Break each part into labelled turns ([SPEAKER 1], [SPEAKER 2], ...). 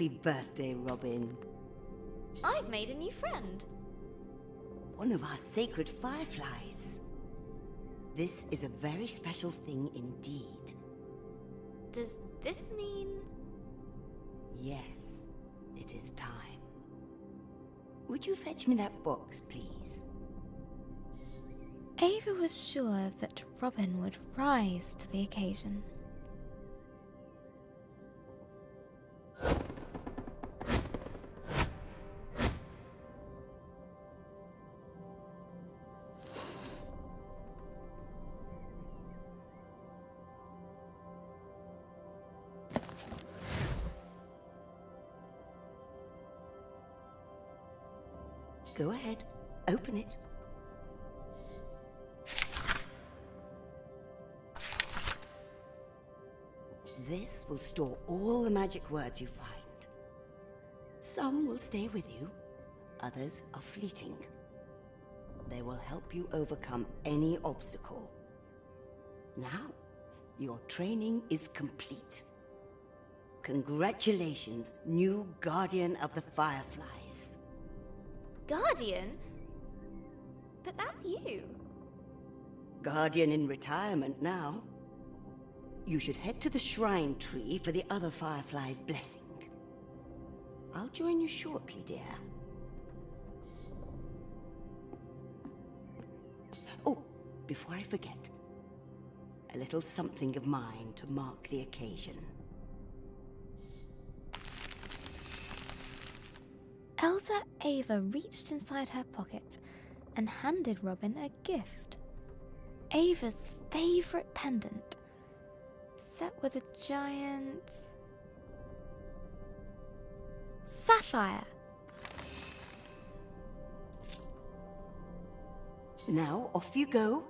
[SPEAKER 1] Ava!
[SPEAKER 2] Happy birthday, Robin.
[SPEAKER 1] I've made a new friend.
[SPEAKER 2] One of our sacred fireflies. This is a very special thing indeed.
[SPEAKER 1] Does this mean.
[SPEAKER 2] Yes, it is time. Would you fetch me that box, please?
[SPEAKER 3] Ava was sure that Robin would rise to the occasion.
[SPEAKER 2] Go ahead, open it. This will store all the magic words you find. Some will stay with you, others are fleeting. They will help you overcome any obstacle. Now, your training is complete. Congratulations, new Guardian of the Fireflies.
[SPEAKER 1] Guardian? But that's you.
[SPEAKER 2] Guardian in retirement now. You should head to the shrine tree for the other Firefly's blessing. I'll join you shortly, dear. Oh, before I forget, a little something of mine to mark the occasion.
[SPEAKER 3] Elder Ava reached inside her pocket and handed Robin a gift. Ava's favorite pendant, set with a giant sapphire.
[SPEAKER 2] Now, off you go.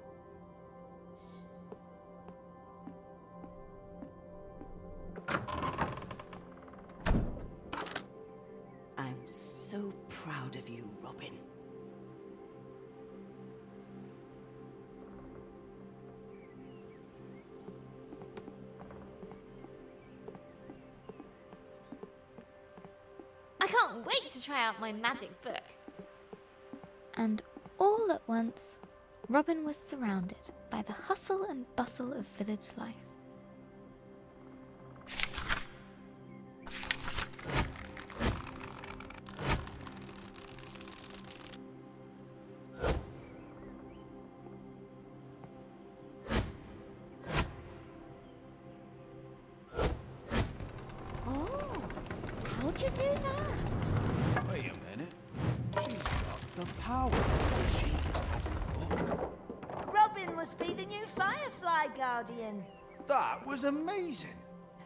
[SPEAKER 1] Can't wait to try out my magic book.
[SPEAKER 3] And all at once, Robin was surrounded by the hustle and bustle of village life.
[SPEAKER 4] Must
[SPEAKER 5] be the new Firefly Guardian.
[SPEAKER 4] That was amazing.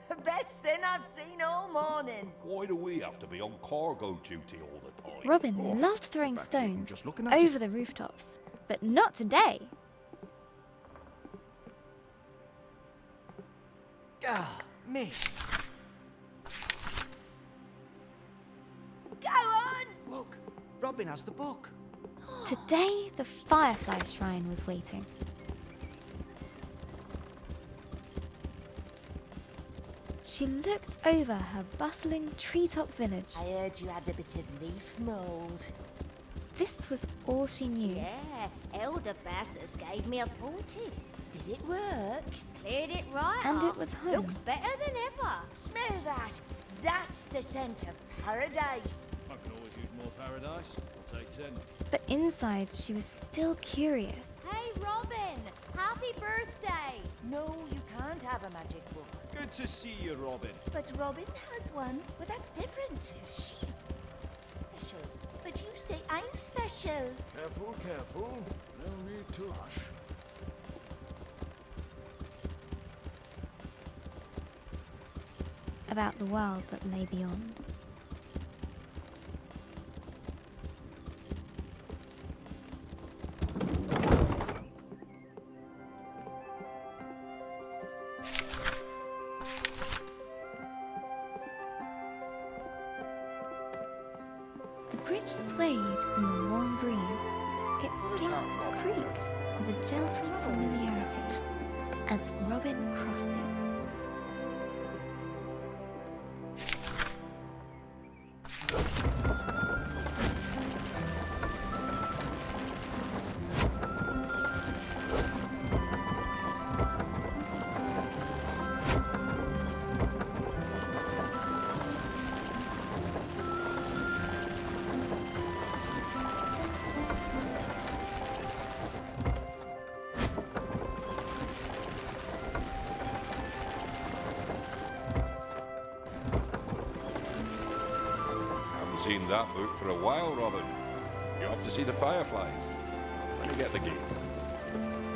[SPEAKER 5] The best thing I've seen all morning.
[SPEAKER 6] Why do we have to be on cargo duty all the time?
[SPEAKER 3] Robin
[SPEAKER 4] Oh,
[SPEAKER 3] loved throwing
[SPEAKER 4] back seat and
[SPEAKER 3] stones
[SPEAKER 4] just looking at
[SPEAKER 3] over
[SPEAKER 4] it.
[SPEAKER 3] the rooftops, but not today.
[SPEAKER 4] Ah, miss.
[SPEAKER 5] Go on!
[SPEAKER 4] Look, Robin has the book.
[SPEAKER 3] Today, the Firefly Shrine was waiting. She looked over her bustling treetop village.
[SPEAKER 5] I heard you had a bit of leaf mould.
[SPEAKER 3] This was all she knew.
[SPEAKER 7] Yeah, Elder Bassus gave me a poultice.
[SPEAKER 5] Did it work?
[SPEAKER 7] Cleared it right
[SPEAKER 3] And it was home.
[SPEAKER 7] Looks better than ever.
[SPEAKER 5] Smell that! That's the scent of paradise.
[SPEAKER 8] I can always use more paradise. I'll take ten.
[SPEAKER 3] But inside, she was still curious.
[SPEAKER 7] Hey, Robin! Happy birthday!
[SPEAKER 5] No, you can't have a magic book.
[SPEAKER 8] Good to see you, Robin.
[SPEAKER 5] But Robin has one. But that's different. She's special. But you say I'm special.
[SPEAKER 4] Careful, careful. No need to rush.
[SPEAKER 3] About the world that lay beyond. Bridge swayed in the warm breeze. Its slats creaked with a gentle familiarity as Robin crossed it.
[SPEAKER 6] Seen that book for a while, Robin. You have to see the fireflies. Let me get the gate.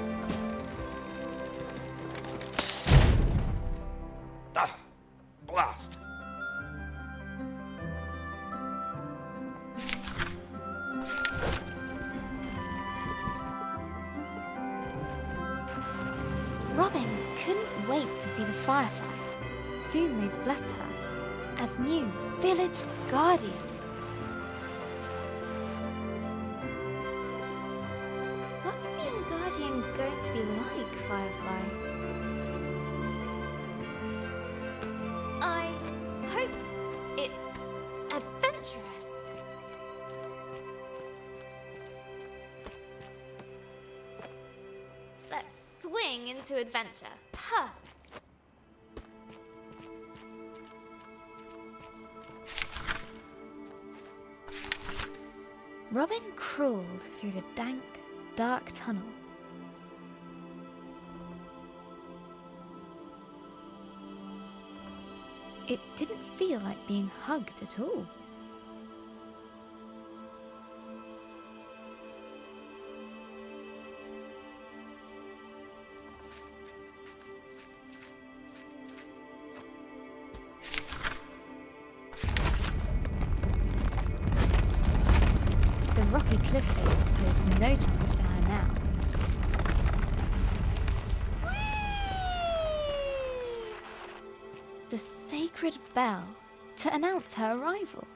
[SPEAKER 1] Going to be like, Firefly? I hope it's adventurous. Let's swing into adventure. Perfect.
[SPEAKER 3] Robin crawled through the dank, dark tunnel. It didn't feel like being hugged at all. The rocky cliff face posed no challenge to her now. The sacred bell to announce her arrival.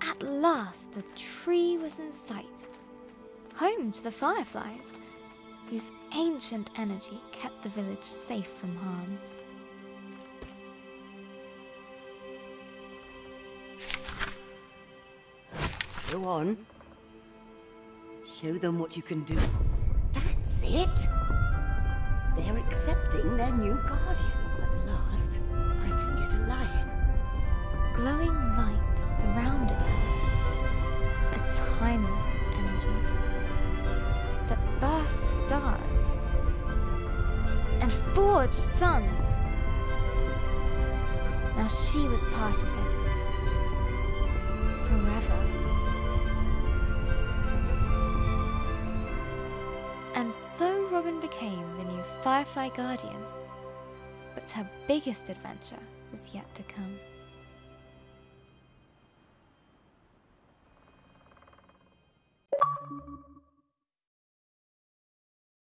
[SPEAKER 3] At last, the tree was in sight, home to the fireflies, whose ancient energy kept the village safe from harm.
[SPEAKER 2] Go on. Show them what you can do. It. They're accepting their new guardian. At last, I can get a lion.
[SPEAKER 3] Glowing light surrounded her. A timeless energy that birthed stars and forged suns. Now she was part of it. Forever. So Robin became the new Firefly Guardian. But her biggest adventure was yet to come.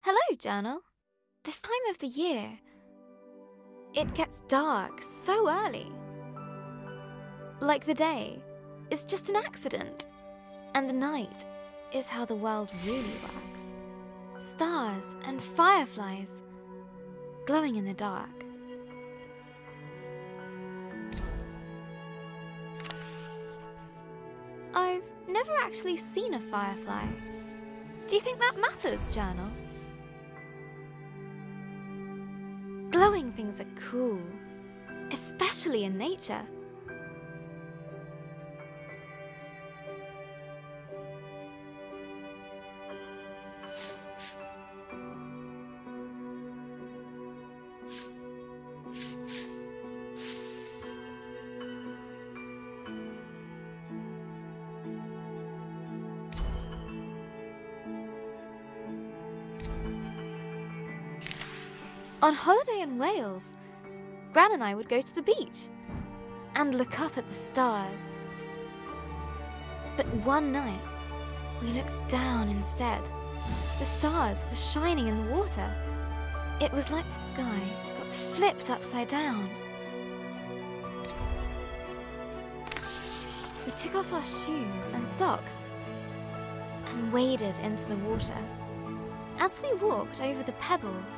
[SPEAKER 3] Hello, Journal. This time of the year, it gets dark so early. Like the day is just an accident, and the night is how the world really works. Stars and fireflies glowing in the dark. I've never actually seen a firefly. Do you think that matters, Journal? Glowing things are cool, especially in nature. Wales, Gran and I would go to the beach and look up at the stars. But one night, we looked down instead. The stars were shining in the water. It was like the sky got flipped upside down. We took off our shoes and socks and waded into the water. As we walked over the pebbles,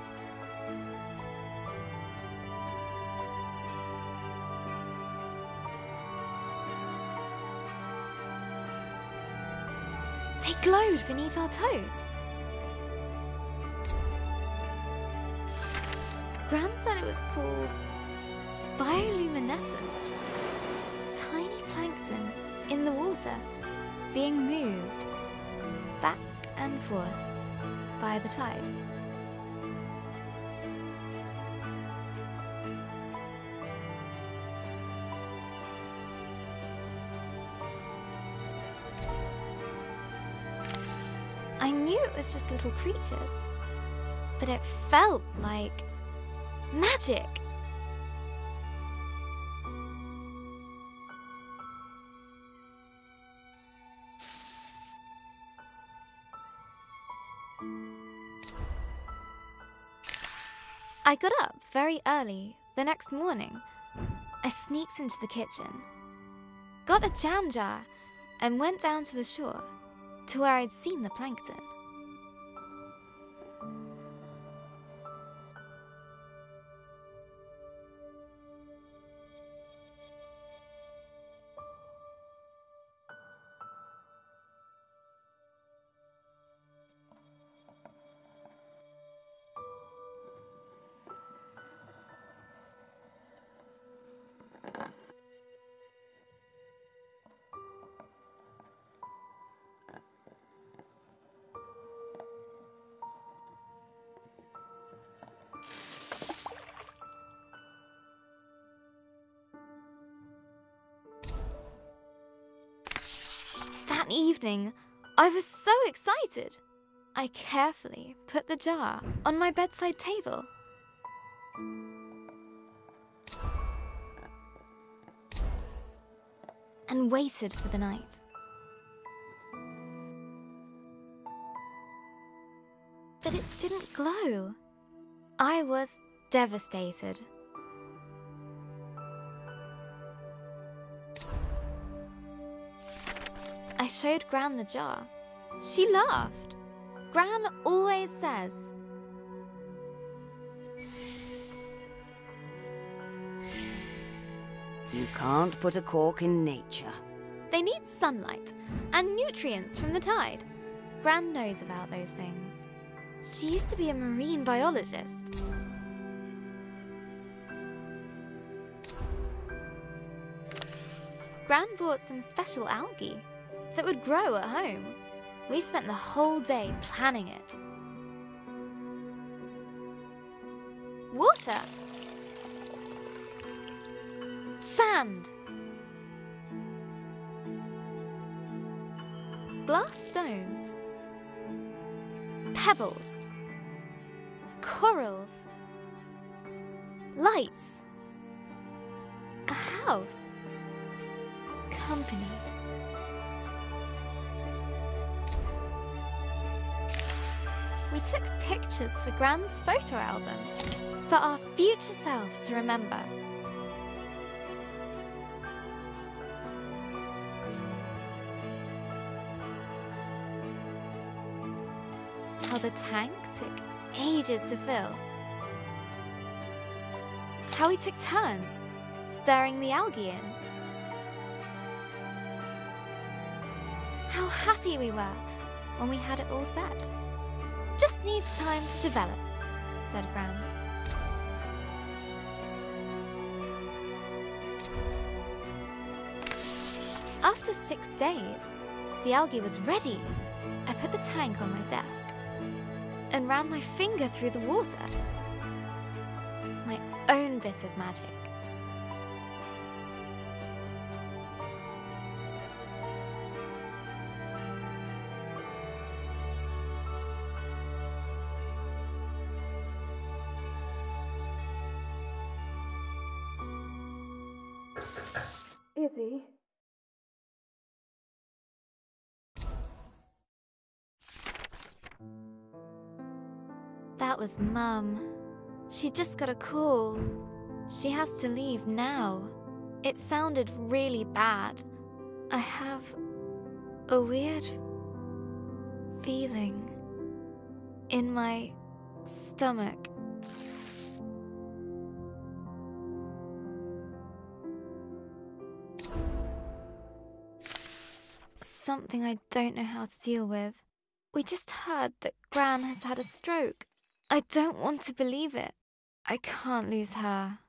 [SPEAKER 3] They glowed beneath our toes. Gran said it was called bioluminescence. Tiny plankton in the water being moved back and forth by the tide. Knew it was just little creatures, but it felt like magic. I got up very early the next morning. I sneaked into the kitchen, got a jam jar, and went down to the shore to where I'd seen the plankton. Evening, I was so excited. I carefully put the jar on my bedside table. And waited for the night. But it didn't glow. I was devastated. I showed Gran the jar. She laughed. Gran always says,
[SPEAKER 2] You can't put a cork in nature.
[SPEAKER 3] they need sunlight and nutrients from the tide. Gran knows about those things. She used to be a marine biologist. Gran bought some special algae that would grow at home. We spent the whole day planning it. Water. Sand. Glass stones. Pebbles. Corals. Lights. A house. Company. We took pictures for Gran's photo album for our future selves to remember. How the tank took ages to fill. How we took turns stirring the algae in. How happy we were when we had it all set. Needs time to develop, said Gran. After six days, the algae was ready. I put the tank on my desk and ran my finger through the water. My own bit of magic.
[SPEAKER 9] Izzy?
[SPEAKER 3] That was Mum. She just got a call. She has to leave now. It sounded really bad. I have a weird feeling in my stomach. Something I don't know how to deal with. We just heard that Gran has had a stroke. I don't want to believe it. I can't lose her.